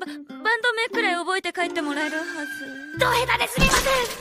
ババンド名くらい覚えて帰ってもらえるはず。ド下手ですみません。